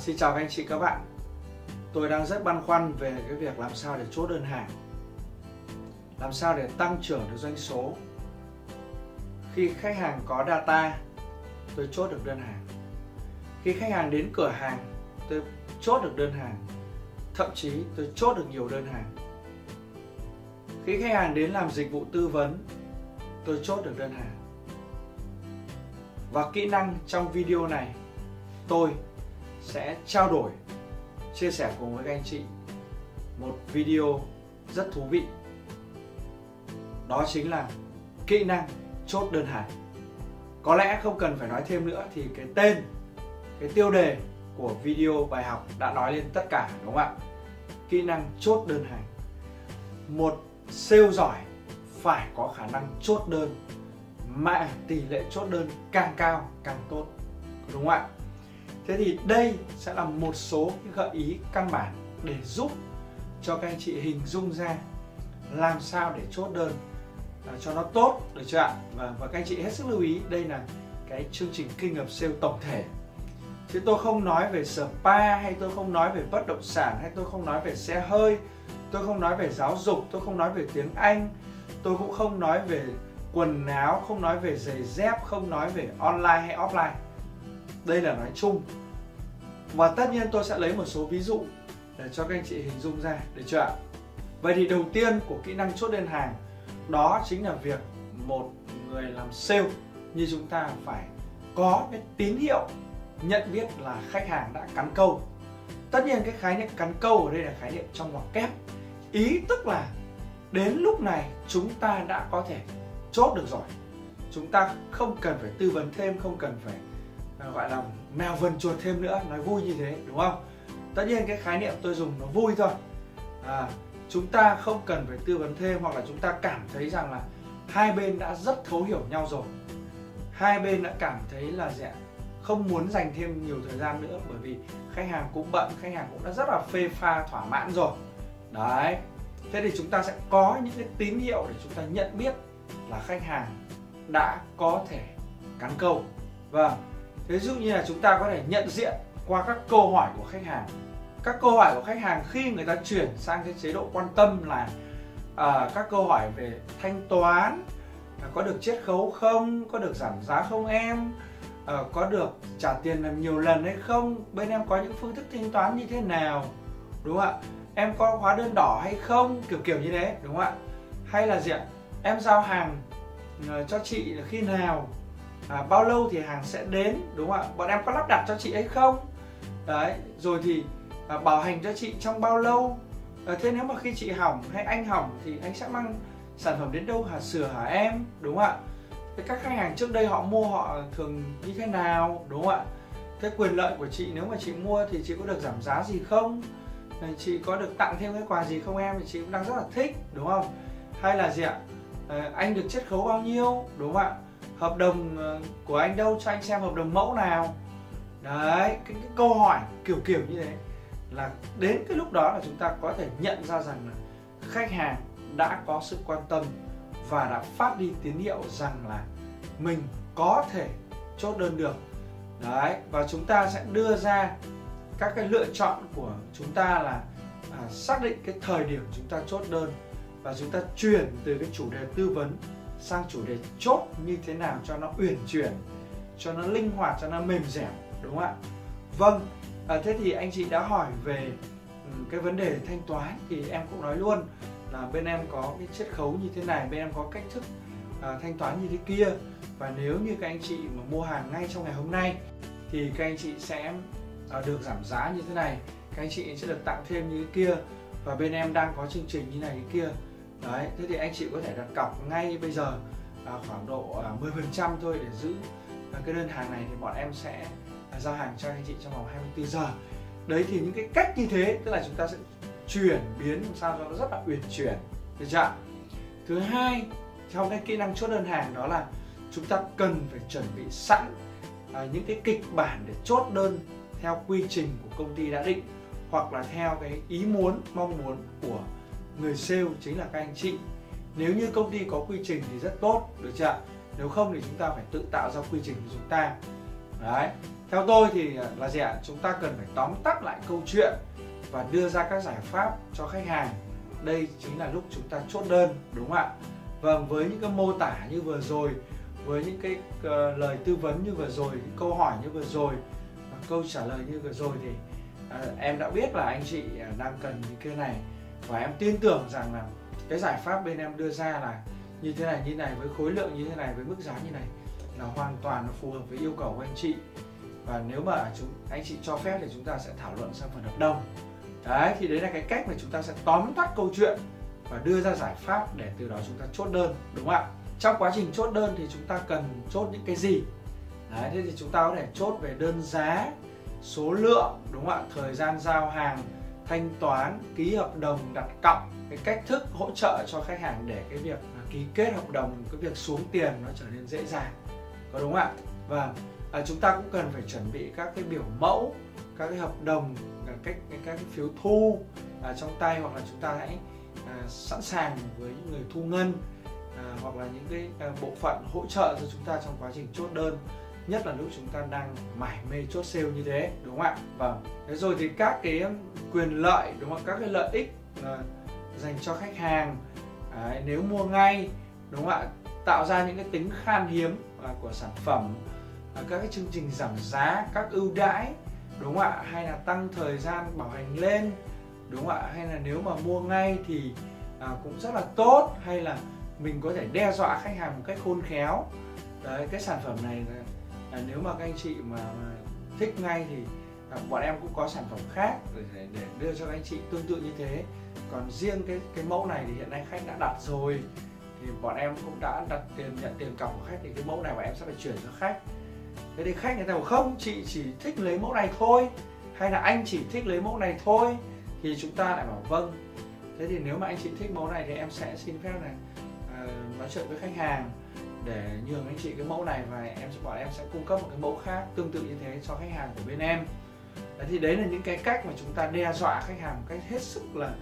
Vâng, xin chào các anh chị, các bạn. Tôi đang rất băn khoăn về cái việc làm sao để chốt đơn hàng. Làm sao để tăng trưởng được doanh số. Khi khách hàng có data, tôi chốt được đơn hàng. Khi khách hàng đến cửa hàng, tôi chốt được đơn hàng. Thậm chí tôi chốt được nhiều đơn hàng. Khi khách hàng đến làm dịch vụ tư vấn, tôi chốt được đơn hàng. Và kỹ năng trong video này, tôi sẽ trao đổi, chia sẻ cùng với các anh chị một video rất thú vị. Đó chính là kỹ năng chốt đơn hàng. Có lẽ không cần phải nói thêm nữa thì cái tên, cái tiêu đề của video bài học đã nói lên tất cả, đúng không ạ? Kỹ năng chốt đơn hàng. Một sale giỏi phải có khả năng chốt đơn, mà tỷ lệ chốt đơn càng cao, càng tốt, đúng không ạ? Thế thì đây sẽ là một số gợi ý căn bản để giúp cho các anh chị hình dung ra làm sao để chốt đơn à, cho nó tốt được chưa ạ? Và, và các anh chị hết sức lưu ý đây là cái chương trình kinh nghiệm sale tổng thể. Chứ tôi không nói về spa hay tôi không nói về bất động sản hay tôi không nói về xe hơi tôi không nói về giáo dục tôi không nói về tiếng anh tôi cũng không nói về quần áo không nói về giày dép không nói về online hay offline đây là nói chung. Và tất nhiên tôi sẽ lấy một số ví dụ để cho các anh chị hình dung ra, được chưa ạ? Vậy thì đầu tiên của kỹ năng chốt đơn hàng, đó chính là việc một người làm sale như chúng ta phải có cái tín hiệu nhận biết là khách hàng đã cắn câu. Tất nhiên cái khái niệm cắn câu ở đây là khái niệm trong ngoặc kép. Ý tức là đến lúc này chúng ta đã có thể chốt được rồi. Chúng ta không cần phải tư vấn thêm, không cần phải Vâng, gọi là mèo vần chuột thêm nữa nói vui như thế đúng không? Tất nhiên cái khái niệm tôi dùng nó vui thôi. À, chúng ta không cần phải tư vấn thêm hoặc là chúng ta cảm thấy rằng là hai bên đã rất thấu hiểu nhau rồi. Hai bên đã cảm thấy là rẻ không muốn dành thêm nhiều thời gian nữa bởi vì khách hàng cũng bận khách hàng cũng đã rất là phê pha thỏa mãn rồi. Đấy thế thì chúng ta sẽ có những cái tín hiệu để chúng ta nhận biết là khách hàng đã có thể cắn câu. Vâng ví dụ như là chúng ta có thể nhận diện qua các câu hỏi của khách hàng. Các câu hỏi của khách hàng khi người ta chuyển sang cái chế độ quan tâm là à, các câu hỏi về thanh toán à, có được chiết khấu không có được giảm giá không em à, có được trả tiền làm nhiều lần hay không bên em có những phương thức thanh toán như thế nào đúng không ạ? Em có hóa đơn đỏ hay không kiểu kiểu như thế đúng không ạ? Hay là gì ạ? Em giao hàng uh, cho chị là khi nào? À, bao lâu thì hàng sẽ đến đúng không ạ? Bọn em có lắp đặt cho chị hay không? Đấy rồi thì à, bảo hành cho chị trong bao lâu? À, thế nếu mà khi chị hỏng hay anh hỏng thì anh sẽ mang sản phẩm đến đâu? Hả sửa hả em đúng không ạ? Thế các khách hàng trước đây họ mua họ thường như thế nào đúng không ạ? Thế quyền lợi của chị nếu mà chị mua thì chị có được giảm giá gì không? Ờ, chị có được tặng thêm cái quà gì không em? Thì chị cũng đang rất là thích đúng không? Hay là gì ạ? À, anh được chiết khấu bao nhiêu đúng không ạ? Hợp đồng ờ, của anh đâu cho anh xem hợp đồng mẫu nào. Đấy cái, cái câu hỏi kiểu kiểu như thế. Là đến cái lúc đó là chúng ta có thể nhận ra rằng là khách hàng đã có sự quan tâm và đã phát đi tín hiệu rằng là mình có thể chốt đơn được. Đấy và chúng ta sẽ đưa ra các cái lựa chọn của chúng ta là à, xác định cái thời điểm chúng ta chốt đơn và chúng ta chuyển từ cái chủ đề tư vấn sang chủ đề chốt như thế nào cho nó uyển chuyển cho nó linh hoạt cho nó mềm dẻo đúng không ạ? Vâng à, thế thì anh chị đã hỏi về ừ, cái vấn đề thanh toán thì em cũng nói luôn là bên em có cái chiết khấu như thế này bên em có cách thức à, thanh toán như thế kia. Và nếu như các anh chị mà mua hàng ngay trong ngày hôm nay thì các anh chị sẽ à, được giảm giá như thế này các anh chị sẽ được tặng thêm như thế kia. Và bên em đang có chương trình như này như kia đấy thế thì anh chị có thể đặt cọc ngay bây giờ à, khoảng độ à, 10% thôi để giữ à, cái đơn hàng này thì bọn em sẽ à, giao hàng cho anh chị trong vòng 24 giờ. Đấy thì những cái cách như thế tức là chúng ta sẽ chuyển biến làm sao cho nó rất là uyển chuyển được chưa thứ hai trong cái kỹ năng chốt đơn hàng đó là chúng ta cần phải chuẩn bị sẵn à, những cái kịch bản để chốt đơn theo quy trình của công ty đã định hoặc là theo cái ý muốn mong muốn của người sale chính là các anh chị. Nếu như công ty có quy trình thì rất tốt được chưa nếu không thì chúng ta phải tự tạo ra quy trình của chúng ta. Đấy. Theo tôi thì à, là gì ạ? Chúng ta cần phải tóm tắt lại câu chuyện và đưa ra các giải pháp cho khách hàng. Đây chính là lúc chúng ta chốt đơn đúng không ạ? Vâng với những cái mô tả như vừa rồi với những cái uh, lời tư vấn như vừa rồi những câu hỏi như vừa rồi và câu trả lời như vừa rồi thì uh, em đã biết là anh chị uh, đang cần những cái này và em tin tưởng rằng là cái giải pháp bên em đưa ra là như thế này, như này, với khối lượng như thế này, với mức giá như này là hoàn toàn phù hợp với yêu cầu của anh chị. Và nếu mà chúng, anh chị cho phép thì chúng ta sẽ thảo luận sang phần hợp đồng. Đấy, thì đấy là cái cách mà chúng ta sẽ tóm tắt câu chuyện và đưa ra giải pháp để từ đó chúng ta chốt đơn, đúng không ạ? Trong quá trình chốt đơn thì chúng ta cần chốt những cái gì? Đấy, thế thì chúng ta có thể chốt về đơn giá, số lượng, đúng không ạ? Thời gian giao hàng thanh toán ký hợp đồng đặt cọc cái cách thức hỗ trợ cho khách hàng để cái việc à, ký kết hợp đồng cái việc xuống tiền nó trở nên dễ dàng. Có đúng không ạ? Và à, chúng ta cũng cần phải chuẩn bị các cái biểu mẫu các cái hợp đồng các cách các cái phiếu thu à, trong tay hoặc là chúng ta hãy à, sẵn sàng với những người thu ngân à, hoặc là những cái à, bộ phận hỗ trợ cho chúng ta trong quá trình chốt đơn nhất là lúc chúng ta đang mải mê chốt sale như thế đúng không ạ? Vâng. Thế rồi thì các cái um, quyền lợi đúng không các cái lợi ích à, dành cho khách hàng à, nếu mua ngay đúng không ạ? Tạo ra những cái tính khan hiếm à, của sản phẩm à, các cái chương trình giảm giá các ưu đãi đúng không ạ? Hay là tăng thời gian bảo hành lên đúng không ạ? Hay là nếu mà mua ngay thì à, cũng rất là tốt hay là mình có thể đe dọa khách hàng một cách khôn khéo. Đấy cái sản phẩm này là, nếu mà các anh chị mà, mà thích ngay thì à, bọn em cũng có sản phẩm khác để, để, đưa cho các anh chị tương tự như thế. Còn riêng cái cái mẫu này thì hiện nay khách đã đặt rồi thì bọn em cũng đã đặt tiền nhận tiền cọc của khách thì cái mẫu này bọn em sẽ phải chuyển cho khách. Thế thì khách người ta bảo không chị chỉ thích lấy mẫu này thôi hay là anh chỉ thích lấy mẫu này thôi? Thì chúng ta lại bảo vâng. Thế thì nếu mà anh chị thích mẫu này thì em sẽ xin phép này uh, ờ, nói chuyện với khách hàng để nhường anh chị cái mẫu này và em sẽ bảo em sẽ cung cấp một cái mẫu khác tương tự như thế cho khách hàng của bên em. Đấy thì đấy là những cái cách mà chúng ta đe dọa khách hàng một cách hết sức là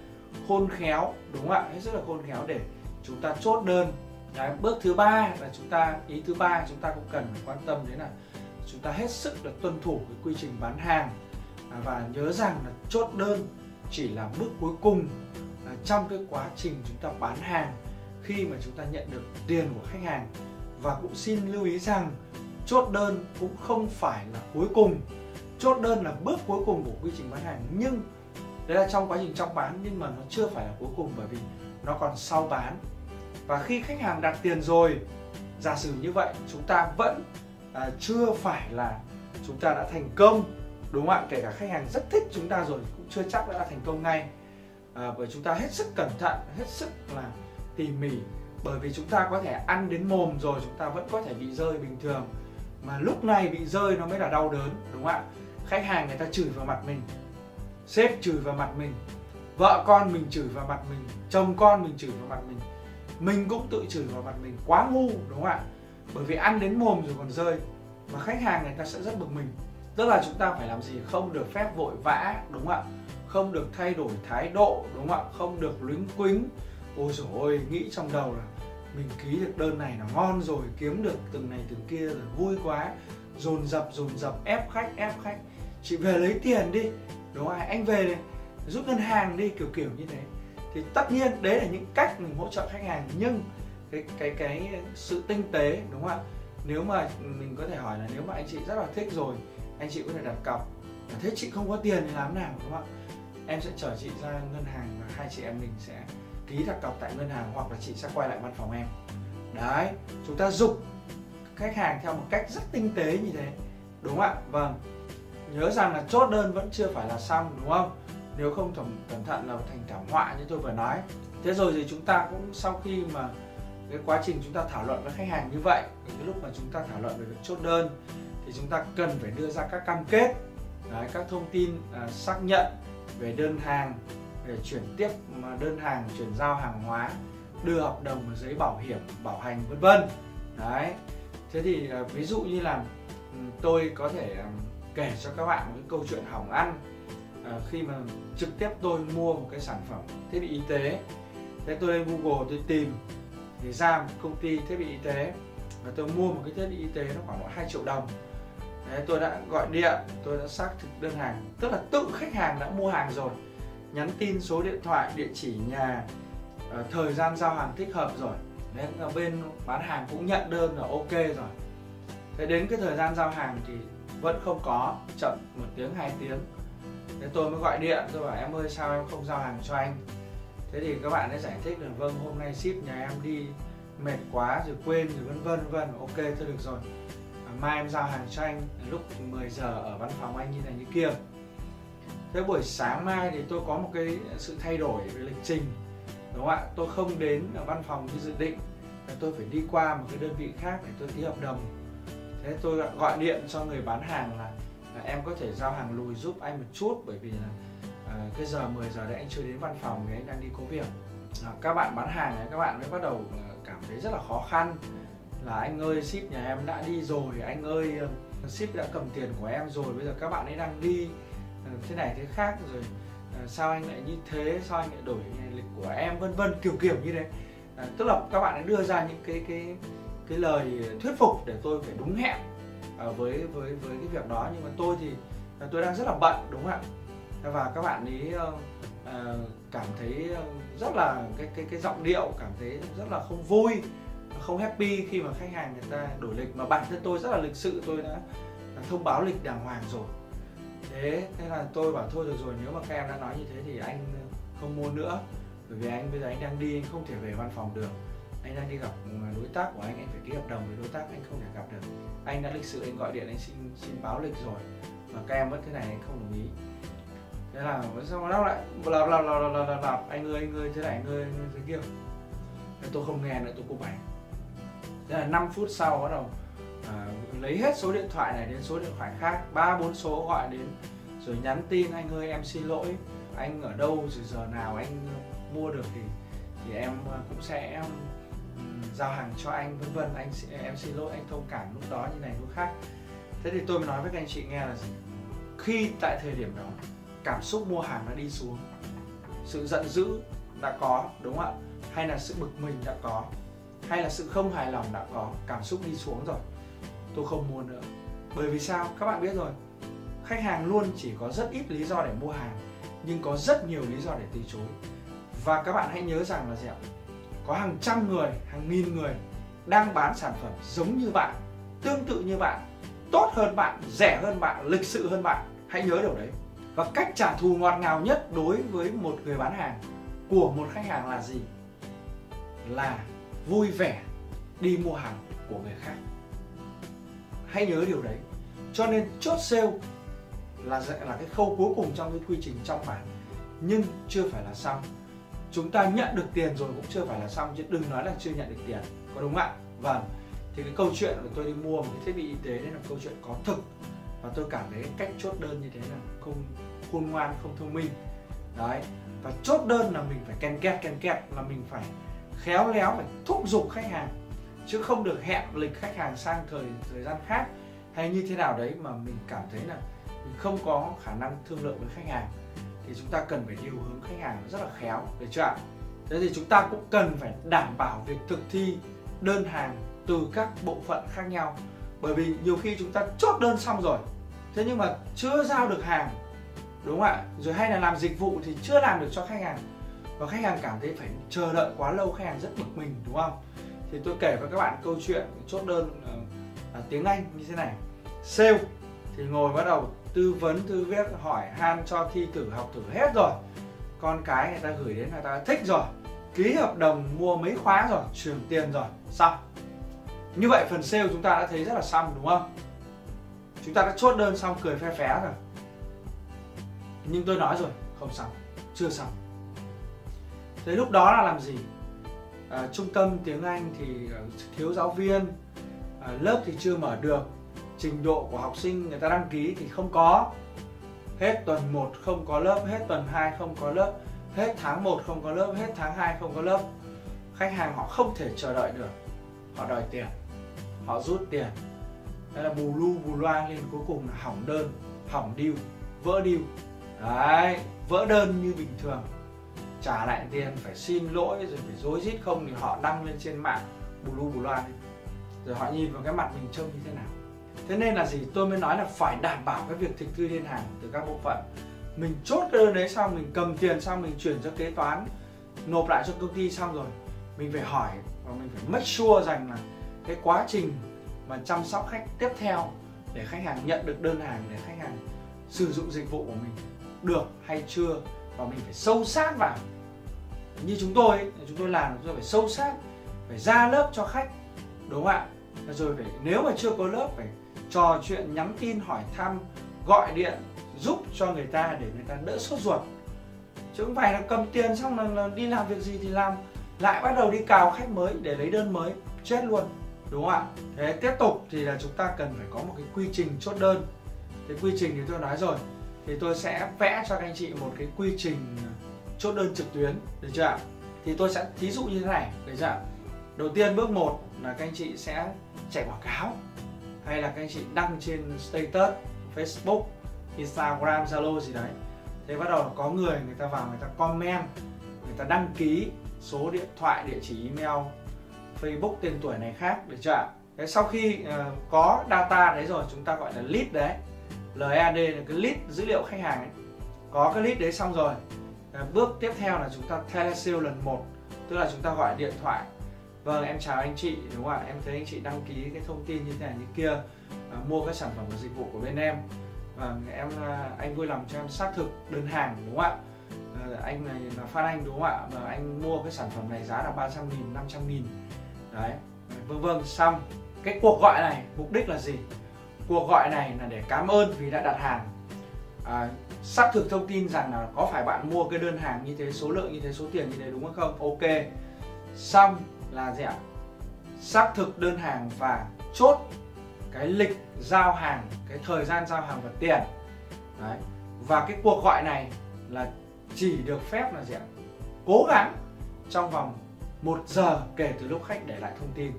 khôn khéo đúng không ạ? Hết sức là khôn khéo để chúng ta chốt đơn. Đấy, bước thứ ba là chúng ta ý thứ ba chúng ta cũng cần phải quan tâm đến là chúng ta hết sức là tuân thủ cái quy trình bán hàng. À, và nhớ rằng là chốt đơn chỉ là bước cuối cùng à, trong cái quá trình chúng ta bán hàng khi mà chúng ta nhận được tiền của khách hàng và cũng xin lưu ý rằng chốt đơn cũng không phải là cuối cùng. Chốt đơn là bước cuối cùng của quy trình bán hàng. Nhưng đấy là trong quá trình trong bán nhưng mà nó chưa phải là cuối cùng bởi vì nó còn sau bán. Và khi khách hàng đặt tiền rồi giả sử như vậy chúng ta vẫn à, chưa phải là chúng ta đã thành công. Đúng không ạ? Kể cả khách hàng rất thích chúng ta rồi cũng chưa chắc đã thành công ngay. À, bởi chúng ta hết sức cẩn thận hết sức là tỉ mỉ bởi vì chúng ta có thể ăn đến mồm rồi, chúng ta vẫn có thể bị rơi bình thường. Mà lúc này bị rơi nó mới là đau đớn, đúng không ạ? Khách hàng người ta chửi vào mặt mình, sếp chửi vào mặt mình, vợ con mình chửi vào mặt mình, chồng con mình chửi vào mặt mình. Mình cũng tự chửi vào mặt mình, quá ngu, đúng không ạ? Bởi vì ăn đến mồm rồi còn rơi và khách hàng người ta sẽ rất bực mình. Tức là chúng ta phải làm gì? Không được phép vội vã, đúng không ạ? Không được thay đổi thái độ, đúng không ạ? Không được luyến quính ôi dồi ôi, nghĩ trong đầu là mình ký được đơn này là ngon rồi, kiếm được từng này từng kia rồi, vui quá. Dồn dập dồn dập, ép khách ép khách. Chị về lấy tiền đi, đúng không anh về này, rút ngân hàng đi, kiểu kiểu như thế. Thì tất nhiên đấy là những cách mình hỗ trợ khách hàng, nhưng cái cái cái sự tinh tế, đúng không ạ? Nếu mà mình có thể hỏi là nếu mà anh chị rất là thích rồi, anh chị có thể đặt cọc. Thế chị không có tiền thì làm nào, đúng không ạ? Em sẽ chở chị ra ngân hàng và hai chị em mình sẽ ký đặt cọc tại ngân hàng hoặc là chị sẽ quay lại văn phòng em. Đấy chúng ta dục khách hàng theo một cách rất tinh tế như thế đúng không ạ? Vâng. Nhớ rằng là chốt đơn vẫn chưa phải là xong đúng không? Nếu không thẩm cẩn thận là thành thảm họa như tôi vừa nói. Thế rồi thì chúng ta cũng sau khi mà cái quá trình chúng ta thảo luận với khách hàng như vậy cái lúc mà chúng ta thảo luận về việc chốt đơn thì chúng ta cần phải đưa ra các cam kết đấy, các thông tin à, xác nhận về đơn hàng để chuyển tiếp mà đơn hàng chuyển giao hàng hóa đưa hợp đồng và giấy bảo hiểm bảo hành vân vân. Đấy. Thế thì à, ví dụ như là ừ, tôi có thể à, kể cho các bạn một cái câu chuyện hỏng ăn. À, khi mà trực tiếp tôi mua một cái sản phẩm thiết bị y tế thế tôi lên google tôi tìm thì ra một công ty thiết bị y tế và tôi mua một cái thiết bị y tế nó khoảng độ 2 triệu đồng. Đấy, tôi đã gọi điện tôi đã xác thực đơn hàng tức là tự khách hàng đã mua hàng rồi nhắn tin số điện thoại địa chỉ nhà uh, thời gian giao hàng thích hợp rồi. Đấy, bên bán hàng cũng nhận đơn là ok rồi. Thế đến cái thời gian giao hàng thì vẫn không có chậm một tiếng hai tiếng. Thế tôi mới gọi điện tôi bảo em ơi sao em không giao hàng cho anh? Thế thì các bạn ấy giải thích là vâng hôm nay ship nhà em đi mệt quá rồi quên rồi vân vân vân ok thôi được rồi. Ờ, mai em giao hàng cho anh lúc 10 giờ ở văn phòng anh như này như kia thế buổi sáng mai thì tôi có một cái sự thay đổi về lịch trình đúng không ạ? Tôi không đến ở văn phòng như dự định tôi phải đi qua một cái đơn vị khác để tôi ký hợp đồng. Thế tôi gọi điện cho người bán hàng là, là em có thể giao hàng lùi giúp anh một chút bởi vì là à, cái giờ 10 giờ đấy anh chưa đến văn phòng thì anh đang đi có việc. À, các bạn bán hàng ấy, các bạn mới bắt đầu ờ, cảm thấy rất là khó khăn. Là anh ơi ship nhà em đã đi rồi anh ơi ship đã cầm tiền của em rồi bây giờ các bạn ấy đang đi. Ờ, thế này thế khác rồi. Ờ, sao anh lại như thế? Sao anh lại đổi lịch của em? Vân vân kiểu kiểu như thế. À, tức là các bạn ấy đưa ra những cái cái cái lời thuyết phục để tôi phải đúng hẹn à, với với với cái việc đó. Nhưng mà tôi thì tôi đang rất là bận đúng không ạ? Và các bạn ấy à, cảm thấy rất là cái cái cái giọng điệu cảm thấy rất là không vui không happy khi mà khách hàng người ta đổi lịch. Mà bản thân tôi rất là lịch sự tôi đã thông báo lịch đàng hoàng rồi thế thế là tôi bảo thôi được rồi, nếu mà các em đã nói như thế thì anh không mua nữa. Bởi vì anh, bây giờ anh đang đi, anh không thể về văn phòng được. Anh đang đi gặp ừ, đối tác của anh anh phải ký hợp đồng với đối tác, anh không thể gặp được. Anh đã lịch sự, anh gọi điện, anh xin xin báo lịch rồi. Mà các em vẫn thế này, anh không đồng ý. Thế là xong nó lại, lặp lặp lặp lặp lặp lặp anh ơi anh ơi, thế này, anh ơi anh ơi, thế kia. Thế tôi không nghe nữa, tôi cúp máy thế là 5 phút sau bắt đầu à, lấy hết số điện thoại này đến số điện thoại khác ba bốn số gọi đến rồi nhắn tin anh ơi em xin lỗi anh ở đâu rồi giờ nào anh mua được thì thì em ờ, cũng sẽ giao hàng cho anh vân vân anh em xin lỗi anh thông cảm lúc đó như này lúc khác. Thế thì tôi mới nói với các anh chị nghe là gì? Khi tại thời điểm đó cảm xúc mua hàng nó đi xuống sự giận dữ đã có đúng không ạ? Hay là sự bực mình đã có hay là sự không hài lòng đã có cảm xúc đi xuống rồi tôi không mua nữa. Bởi vì sao? Các bạn biết rồi. Khách hàng luôn chỉ có rất ít lý do để mua hàng, nhưng có rất nhiều lý do để từ chối. Và các bạn hãy nhớ rằng là gì ạ? Có hàng trăm người, hàng nghìn người đang bán sản phẩm giống như bạn, tương tự như bạn, tốt hơn bạn, rẻ hơn bạn, lịch sự hơn bạn. Hãy nhớ điều đấy. Và cách trả thù ngọt ngào nhất đối với một người bán hàng của một khách hàng là gì? Là vui vẻ đi mua hàng của người khác hãy nhớ điều đấy. Cho nên chốt sale là là cái khâu cuối cùng trong cái quy trình trong bản nhưng chưa phải là xong. Chúng ta nhận được tiền rồi cũng chưa phải là xong, chứ đừng nói là chưa nhận được tiền. Có đúng không ạ? Vâng. Thì cái câu chuyện của tôi đi mua một cái thiết bị y tế đấy là câu chuyện có thực. Và tôi cảm thấy cách chốt đơn như thế là không khôn ngoan, không thông minh. Đấy. Và chốt đơn là mình phải ken két ken két, là mình phải khéo léo, phải thúc giục khách hàng chứ không được hẹn lịch khách hàng sang thời thời gian khác hay như thế nào đấy mà mình cảm thấy là mình không có khả năng thương lượng với khách hàng. Thì chúng ta cần phải điều hướng khách hàng rất là khéo để chưa ạ? Thế thì chúng ta cũng cần phải đảm bảo việc thực thi đơn hàng từ các bộ phận khác nhau. Bởi vì nhiều khi chúng ta chốt đơn xong rồi, thế nhưng mà chưa giao được hàng, đúng không ạ? Rồi hay là làm dịch vụ thì chưa làm được cho khách hàng. Và khách hàng cảm thấy phải chờ đợi quá lâu, khách hàng rất bực mình, đúng không? Thì tôi kể với các bạn câu chuyện chốt đơn uh, tiếng Anh như thế này. Sale. Thì ngồi bắt đầu tư vấn thư viết hỏi han cho thi thử học thử hết rồi. Con cái người ta gửi đến người ta thích rồi. Ký hợp đồng mua mấy khóa rồi chuyển tiền rồi xong. Như vậy phần sale chúng ta đã thấy rất là xong đúng không? Chúng ta đã chốt đơn xong cười phe phé rồi. Nhưng tôi nói rồi không xong chưa xong. Thế lúc đó là làm gì? À, trung tâm tiếng anh thì ờ, thiếu giáo viên. À, lớp thì chưa mở được. Trình độ của học sinh người ta đăng ký thì không có. Hết tuần 1 không có lớp hết tuần 2 không có lớp hết tháng 1 không có lớp hết tháng 2 không có lớp. Khách hàng họ không thể chờ đợi được. Họ đòi tiền. Họ rút tiền. Đây là bù lu bù loa lên cuối cùng là hỏng đơn hỏng điêu vỡ điêu đấy vỡ đơn như bình thường trả lại tiền, phải xin lỗi, rồi phải dối rít không thì họ đăng lên trên mạng bù lu bù loa rồi họ nhìn vào cái mặt mình trông như thế nào. Thế nên là gì? Tôi mới nói là phải đảm bảo cái việc thực thi liên hàng từ các bộ phận. Mình chốt cái đơn đấy, xong mình cầm tiền, xong mình chuyển cho kế toán, nộp lại cho công ty xong rồi. Mình phải hỏi và mình phải make sure rằng là cái quá trình mà chăm sóc khách tiếp theo để khách hàng nhận được đơn hàng, để khách hàng sử dụng dịch vụ của mình được hay chưa và mình phải sâu sát vào. Như chúng tôi ấy, chúng tôi làm chúng tôi phải sâu sát phải ra lớp cho khách đúng không ạ? Rồi phải nếu mà chưa có lớp phải trò chuyện nhắn tin hỏi thăm gọi điện giúp cho người ta để người ta đỡ sốt ruột. Chứ không phải là cầm tiền xong là, là đi làm việc gì thì làm lại bắt đầu đi cào khách mới để lấy đơn mới chết luôn đúng không ạ? Thế tiếp tục thì là chúng ta cần phải có một cái quy trình chốt đơn. Cái quy trình thì tôi nói rồi thì tôi sẽ vẽ cho các anh chị một cái quy trình chốt đơn trực tuyến được chưa ạ? Thì tôi sẽ thí dụ như thế này được chưa ạ? Đầu tiên bước 1 là các anh chị sẽ chạy quảng cáo hay là các anh chị đăng trên status Facebook Instagram Zalo gì đấy. Thế bắt đầu có người người ta vào người ta comment người ta đăng ký số điện thoại địa chỉ email Facebook tên tuổi này khác được chưa ạ? Thế sau khi uh, có data đấy rồi chúng ta gọi là lead đấy. LAD là cái list dữ liệu khách hàng ấy. có cái list đấy xong rồi à, bước tiếp theo là chúng ta telesale lần 1 tức là chúng ta gọi điện thoại. Vâng em chào anh chị đúng không ạ? Em thấy anh chị đăng ký cái thông tin như thế này như kia à, mua các sản phẩm và dịch vụ của bên em. Và em à, anh vui lòng cho em xác thực đơn hàng đúng không ạ? À, anh này là Phan Anh đúng không ạ? Và anh mua cái sản phẩm này giá là 300 nghìn 500 nghìn. Đấy vâng vâng xong. Cái cuộc gọi này mục đích là gì? Cuộc gọi này là để cảm ơn vì đã đặt hàng. À, xác thực thông tin rằng là có phải bạn mua cái đơn hàng như thế số lượng như thế số tiền như thế đúng không? Ok. Xong là gì ạ? Xác thực đơn hàng và chốt cái lịch giao hàng cái thời gian giao hàng và tiền. Đấy. và cái cuộc gọi này là chỉ được phép là gì ạ? Cố gắng trong vòng một giờ kể từ lúc khách để lại thông tin.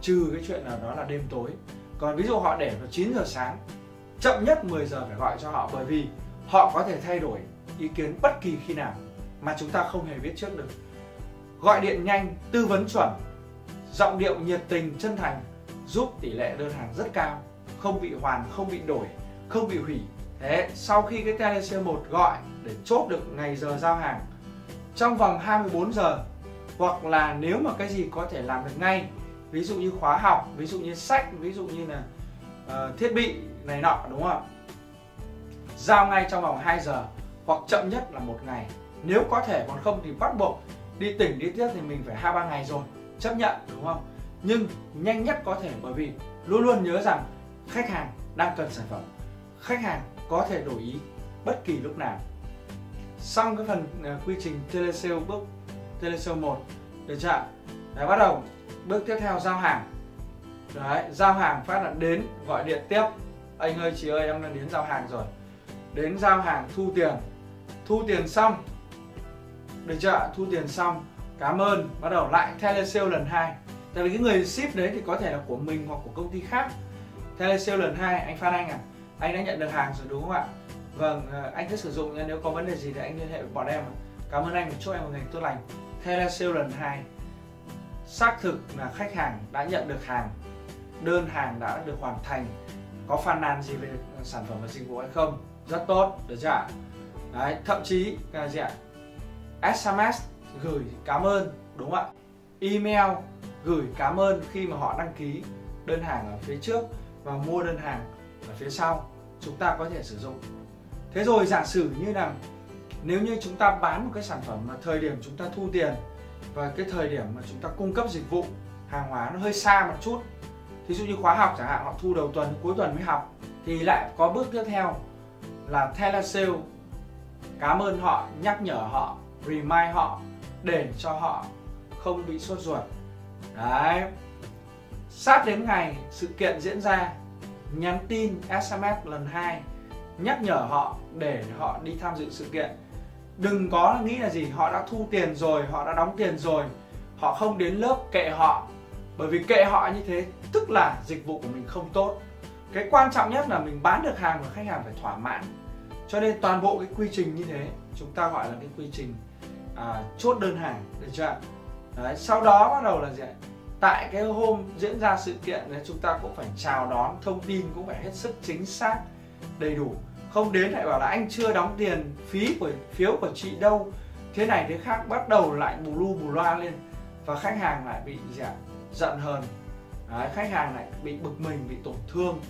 Trừ cái chuyện là đó là đêm tối còn ví dụ họ để vào 9 giờ sáng, chậm nhất 10 giờ phải gọi cho họ bởi vì họ có thể thay đổi ý kiến bất kỳ khi nào mà chúng ta không hề biết trước được. Gọi điện nhanh, tư vấn chuẩn, giọng điệu nhiệt tình, chân thành, giúp tỷ lệ đơn hàng rất cao, không bị hoàn, không bị đổi, không bị hủy. Thế, sau khi cái telec 1 gọi để chốt được ngày giờ giao hàng, trong vòng 24 giờ, hoặc là nếu mà cái gì có thể làm được ngay ví dụ như khóa học ví dụ như sách ví dụ như là uh, thiết bị này nọ đúng không giao ngay trong vòng 2 giờ hoặc chậm nhất là một ngày. Nếu có thể còn không thì bắt buộc đi tỉnh đi tiếp thì mình phải hai ba ngày rồi chấp nhận đúng không? Nhưng nhanh nhất có thể bởi vì luôn luôn nhớ rằng khách hàng đang cần sản phẩm. Khách hàng có thể đổi ý bất kỳ lúc nào. Xong cái phần uh, quy trình telesale bước telesale 1 được chưa Đấy, bắt đầu. Bước tiếp theo giao hàng. Đấy, giao hàng phát là đến gọi điện tiếp. Anh ơi chị ơi em đang đến giao hàng rồi. Đến giao hàng thu tiền. Thu tiền xong. Được chưa thu tiền xong. Cảm ơn. Bắt đầu lại telesale lần hai. Tại vì cái người ship đấy thì có thể là của mình hoặc của công ty khác. Telesale lần hai anh Phan Anh à? Anh đã nhận được hàng rồi đúng không ạ? Vâng ờ, anh sẽ sử dụng nếu có vấn đề gì thì anh liên hệ với bọn em cảm ơn anh. Và chúc em một ngày tốt lành. Telesale lần hai xác thực là khách hàng đã nhận được hàng đơn hàng đã được hoàn thành. Có phàn nàn gì về ờ, sản phẩm và dịch vụ hay không? Rất tốt được chưa ạ? Đấy, thậm chí là gì ạ? SMS gửi cảm ơn đúng không ạ? Email gửi cảm ơn khi mà họ đăng ký đơn hàng ở phía trước và mua đơn hàng ở phía sau. Chúng ta có thể sử dụng. Thế rồi giả sử như là nếu như chúng ta bán một cái sản phẩm mà thời điểm chúng ta thu tiền và cái thời điểm mà chúng ta cung cấp dịch vụ, hàng hóa nó hơi xa một chút, thí dụ như khóa học chẳng hạn, họ thu đầu tuần, cuối tuần mới học, thì lại có bước tiếp theo là telesale cảm ơn họ, nhắc nhở họ, remind họ để cho họ không bị sốt ruột. Đấy. Sát đến ngày sự kiện diễn ra, nhắn tin sms lần hai, nhắc nhở họ để họ đi tham dự sự kiện đừng có nghĩ là gì họ đã thu tiền rồi họ đã đóng tiền rồi họ không đến lớp kệ họ. Bởi vì kệ họ như thế tức là dịch vụ của mình không tốt. Cái quan trọng nhất là mình bán được hàng và khách hàng phải thỏa mãn. Cho nên toàn bộ cái quy trình như thế chúng ta gọi là cái quy trình à, chốt đơn hàng được chưa Đấy, sau đó bắt đầu là gì tại cái hôm diễn ra sự kiện thì chúng ta cũng phải chào đón thông tin cũng phải hết sức chính xác đầy đủ không đến lại bảo là anh chưa đóng tiền phí của phiếu của chị đâu. Thế này thế khác bắt đầu lại bù lu bù loa lên. Và khách hàng lại bị gì giận hờn. Đấy, khách hàng lại bị bực mình bị tổn thương.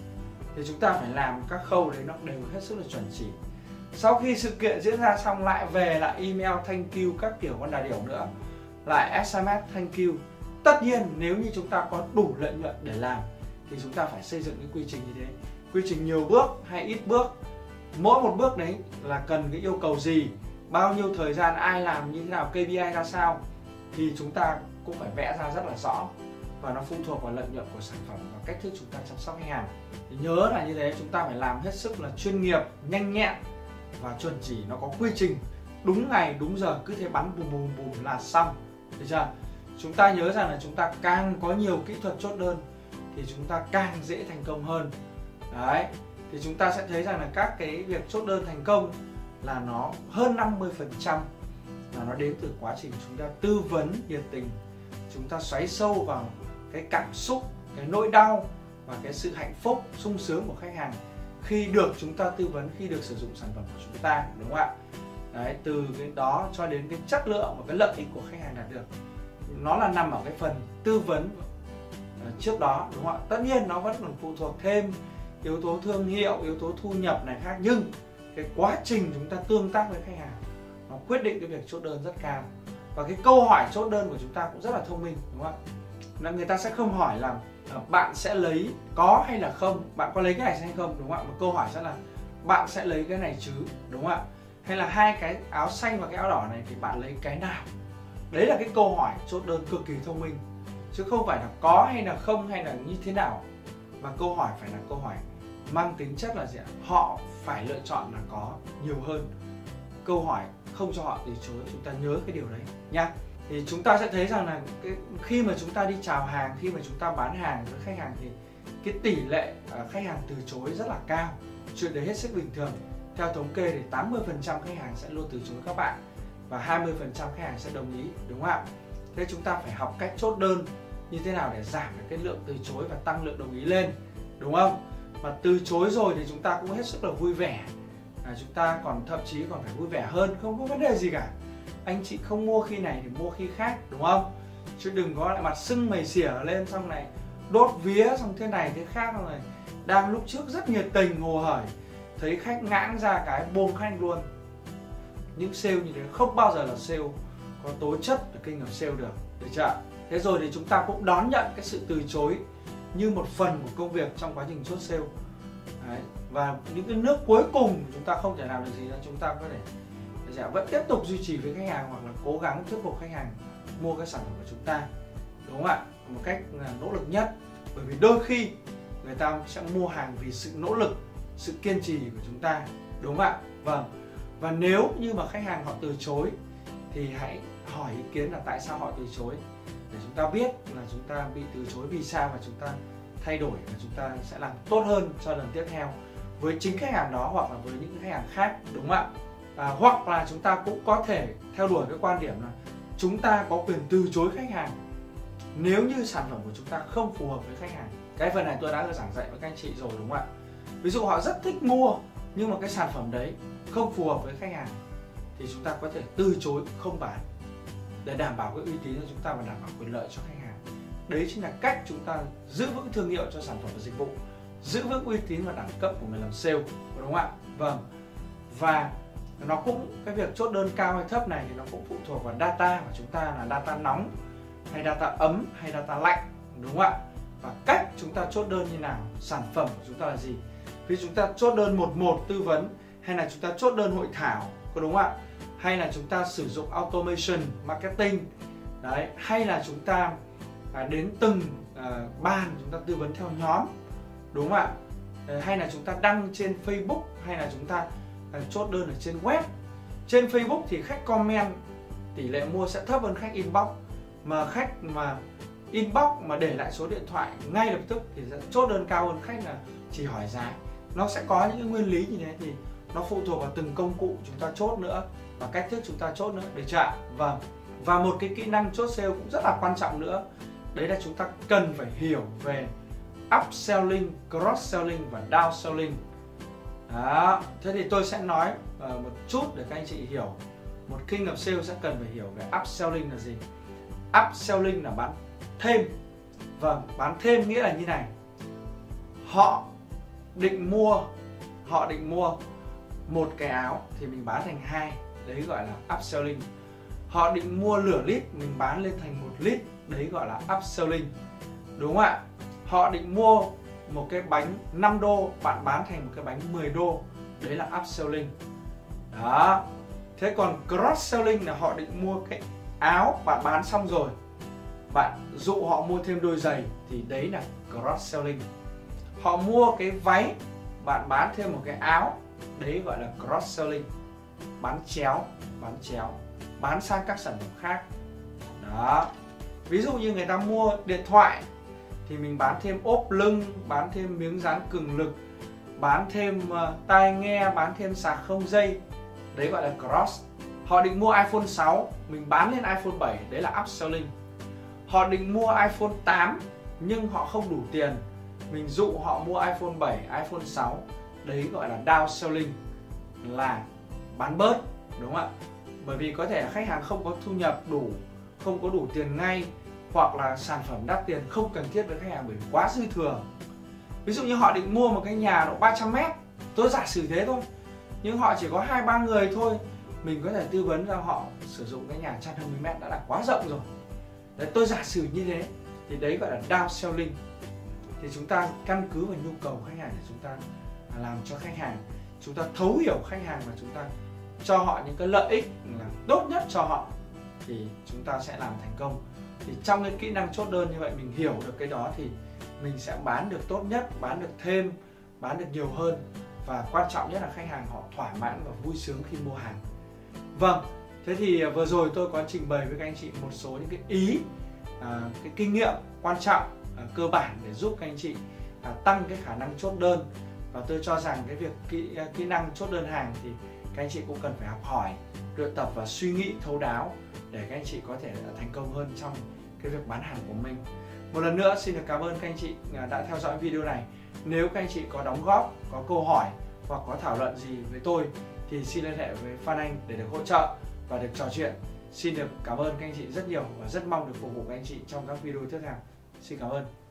Thì chúng ta phải làm các khâu đấy nó đều hết sức là chuẩn chỉ. Sau khi sự kiện diễn ra xong lại về lại email thank you các kiểu con đà điểu nữa. Lại sms thank you. Tất nhiên nếu như chúng ta có đủ lợi nhuận để làm thì chúng ta phải xây dựng cái quy trình như thế. Quy trình nhiều bước hay ít bước mỗi một bước đấy là cần cái yêu cầu gì? Bao nhiêu thời gian ai làm, như thế nào KPI ra sao? Thì chúng ta cũng phải vẽ ra rất là rõ. Và nó phụ thuộc vào lợi nhuận của sản phẩm và cách thức chúng ta chăm sóc khách hàng. Thì nhớ là như thế, chúng ta phải làm hết sức là chuyên nghiệp, nhanh nhẹn và chuẩn chỉ nó có quy trình. Đúng ngày, đúng giờ, cứ thế bắn bùm bùm bùm là xong. Được chưa? Chúng ta nhớ rằng là chúng ta càng có nhiều kỹ thuật chốt đơn, thì chúng ta càng dễ thành công hơn. Đấy thì chúng ta sẽ thấy rằng là các cái việc chốt đơn thành công là nó hơn 50 phần trăm là nó đến từ quá trình chúng ta tư vấn nhiệt tình. Chúng ta xoáy sâu vào cái cảm xúc, cái nỗi đau và cái sự hạnh phúc sung sướng của khách hàng khi được chúng ta tư vấn, khi được sử dụng sản phẩm của chúng ta, đúng không ạ? Đấy, từ cái đó cho đến cái chất lượng và cái lợi ích của khách hàng đạt được. Nó là nằm ở cái phần tư vấn ờ, trước đó, đúng không ạ? Tất nhiên nó vẫn còn phụ thuộc thêm yếu tố thương hiệu, yếu tố thu nhập này khác, nhưng cái quá trình chúng ta tương tác với khách hàng, nó quyết định cái việc chốt đơn rất cao. Và cái câu hỏi chốt đơn của chúng ta cũng rất là thông minh, đúng không ạ? Là người ta sẽ không hỏi là ờ, bạn sẽ lấy có hay là không? Bạn có lấy cái này hay không, đúng không ạ? Một câu hỏi sẽ là, bạn sẽ lấy cái này chứ, đúng không ạ? Hay là hai cái áo xanh và cái áo đỏ này thì bạn lấy cái nào? Đấy là cái câu hỏi chốt đơn cực kỳ thông minh, chứ không phải là có hay là không hay là như thế nào và câu hỏi phải là câu hỏi mang tính chất là gì ạ? Họ phải lựa chọn là có nhiều hơn. Câu hỏi không cho họ từ chối chúng ta nhớ cái điều đấy nha. Thì chúng ta sẽ thấy rằng là cái, khi mà chúng ta đi chào hàng khi mà chúng ta bán hàng với khách hàng thì cái tỷ lệ à, khách hàng từ chối rất là cao. Chuyện đấy hết sức bình thường. Theo thống kê thì 80% khách hàng sẽ luôn từ chối các bạn và 20% khách hàng sẽ đồng ý đúng không ạ? Thế chúng ta phải học cách chốt đơn như thế nào để giảm được cái lượng từ chối và tăng lượng đồng ý lên đúng không? Mà từ chối rồi thì chúng ta cũng hết sức là vui vẻ. À, chúng ta còn thậm chí còn phải vui vẻ hơn không có vấn đề gì cả. Anh chị không mua khi này thì mua khi khác đúng không? Chứ đừng có lại mặt sưng mày xỉa lên xong này đốt vía xong thế này thế khác rồi. Đang lúc trước rất nhiệt tình hồ hởi. Thấy khách ngãng ra cái bôm khách luôn. Những sale như thế không bao giờ là sale có tố chất để kinh nghiệm sale được. Được chưa thế rồi thì chúng ta cũng đón nhận cái sự từ chối như một phần của công việc trong quá trình chốt sale. Đấy. và những cái nước cuối cùng chúng ta không thể làm được gì là chúng ta có thể sẽ vẫn tiếp tục duy trì với khách hàng hoặc là cố gắng thuyết phục khách hàng mua cái sản phẩm của chúng ta. Đúng không ạ? Một cách là nỗ lực nhất, bởi vì đôi khi người ta sẽ mua hàng vì sự nỗ lực, sự kiên trì của chúng ta. Đúng không ạ? Vâng. Và nếu như mà khách hàng họ từ chối thì hãy hỏi ý kiến là tại sao họ từ chối để chúng ta biết là chúng ta bị từ chối vì sao và chúng ta thay đổi và chúng ta sẽ làm tốt hơn cho lần tiếp theo với chính khách hàng đó hoặc là với những khách hàng khác đúng không ạ? À, hoặc là chúng ta cũng có thể theo đuổi cái quan điểm là chúng ta có quyền từ chối khách hàng nếu như sản phẩm của chúng ta không phù hợp với khách hàng. Cái phần này tôi đã giảng dạy với các anh chị rồi đúng không ạ? Ví dụ họ rất thích mua nhưng mà cái sản phẩm đấy không phù hợp với khách hàng thì chúng ta có thể từ chối không bán để đảm bảo cái uy tín cho chúng ta và đảm bảo quyền lợi cho khách hàng. Đấy chính là cách chúng ta giữ vững thương hiệu cho sản phẩm và dịch vụ, giữ vững uy tín và đẳng cấp của người làm sale đúng không ạ? Vâng. Và nó cũng, cái việc chốt đơn cao hay thấp này thì nó cũng phụ thuộc vào data của chúng ta là data nóng hay data ấm hay data lạnh, đúng không ạ? Và cách chúng ta chốt đơn như nào, sản phẩm của chúng ta là gì? Vì chúng ta chốt đơn một một tư vấn hay là chúng ta chốt đơn hội thảo, có đúng không ạ? Hay là chúng ta sử dụng automation marketing đấy hay là chúng ta à, đến từng à, ban chúng ta tư vấn theo nhóm đúng không ạ? Ờ, hay là chúng ta đăng trên Facebook hay là chúng ta à, chốt đơn ở trên web. Trên Facebook thì khách comment tỷ lệ mua sẽ thấp hơn khách inbox mà khách mà inbox mà để lại số điện thoại ngay lập tức thì sẽ chốt đơn cao hơn khách là chỉ hỏi giá. Nó sẽ có những cái nguyên lý như thế thì nó phụ thuộc vào từng công cụ chúng ta chốt nữa và cách thức chúng ta chốt nữa để trả vâng và một cái kỹ năng chốt sale cũng rất là quan trọng nữa đấy là chúng ta cần phải hiểu về upselling, cross-selling và downselling. Đó, thế thì tôi sẽ nói uh, một chút để các anh chị hiểu. Một king of sale sẽ cần phải hiểu về upselling là gì. Upselling là bán thêm. Vâng, bán thêm nghĩa là như này. Họ định mua, họ định mua một cái áo thì mình bán thành hai, đấy gọi là upselling. Họ định mua lửa lít, mình bán lên thành một lít, đấy gọi là upselling. Đúng không ạ? họ định mua một cái bánh 5 đô bạn bán thành một cái bánh 10 đô đấy là upselling đó thế còn cross selling là họ định mua cái áo bạn bán xong rồi bạn dụ họ mua thêm đôi giày thì đấy là cross selling họ mua cái váy bạn bán thêm một cái áo đấy gọi là cross selling bán chéo bán chéo bán sang các sản phẩm khác. Đó. Ví dụ như người ta mua điện thoại thì mình bán thêm ốp lưng bán thêm miếng dán cường lực bán thêm uh, tai nghe bán thêm sạc không dây đấy gọi là cross. Họ định mua iPhone 6 mình bán lên iPhone 7 đấy là upselling. Họ định mua iPhone 8 nhưng họ không đủ tiền mình dụ họ mua iPhone 7 iPhone 6 đấy gọi là downselling là bán bớt, đúng không ạ? Bởi vì có thể là khách hàng không có thu nhập đủ, không có đủ tiền ngay, hoặc là sản phẩm đắt tiền không cần thiết với khách hàng bởi quá dư thừa. Ví dụ như họ định mua một cái nhà độ 300 mét, tôi giả sử thế thôi. Nhưng họ chỉ có hai, ba người thôi, mình có thể tư vấn cho họ sử dụng cái nhà 120 mét đã là quá rộng rồi. Đấy, tôi giả sử như thế, thì đấy gọi là down selling. Thì chúng ta căn cứ vào nhu cầu khách hàng để chúng ta làm cho khách hàng, chúng ta thấu hiểu khách hàng và chúng ta cho họ những cái lợi ích là tốt nhất cho họ thì chúng ta sẽ làm thành công. Thì trong cái kỹ năng chốt đơn như vậy mình hiểu được cái đó thì mình sẽ bán được tốt nhất bán được thêm bán được nhiều hơn. Và quan trọng nhất là khách hàng họ thỏa mãn và vui sướng khi mua hàng. Vâng thế thì vừa rồi tôi có trình bày với các anh chị một số những cái ý à, cái kinh nghiệm quan trọng à, cơ bản để giúp các anh chị à, tăng cái khả năng chốt đơn. Và tôi cho rằng cái việc kỹ, à, kỹ năng chốt đơn hàng thì các anh chị cũng cần phải học hỏi, luyện tập và suy nghĩ thấu đáo để các anh chị có thể thành công hơn trong cái việc bán hàng của mình. Một lần nữa, xin được cảm ơn các anh chị à, đã theo dõi video này. Nếu các anh chị có đóng góp, có câu hỏi hoặc có thảo luận gì với tôi thì xin liên hệ với Phan Anh để được hỗ trợ và được trò chuyện. Xin được cảm ơn các anh chị rất nhiều và rất mong được phục vụ các anh chị trong các video tiếp theo. Xin cảm ơn.